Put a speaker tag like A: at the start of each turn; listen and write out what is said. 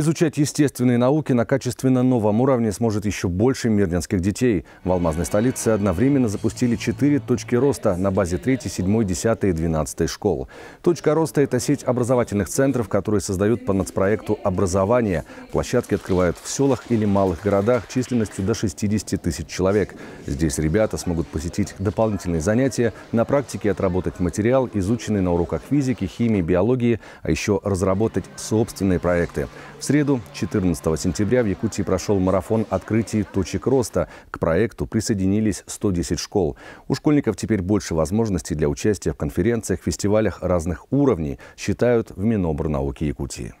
A: Изучать естественные науки на качественно новом уровне сможет еще больше мирнинских детей. В алмазной столице одновременно запустили четыре точки роста на базе 3, 7, 10 и 12 школ. Точка роста – это сеть образовательных центров, которые создают по нацпроекту образования. Площадки открывают в селах или малых городах численностью до 60 тысяч человек. Здесь ребята смогут посетить дополнительные занятия, на практике отработать материал, изученный на уроках физики, химии, биологии, а еще разработать собственные проекты. В среду, 14 сентября, в Якутии прошел марафон открытий точек роста. К проекту присоединились 110 школ. У школьников теперь больше возможностей для участия в конференциях, фестивалях разных уровней, считают в Минобрнауке Якутии.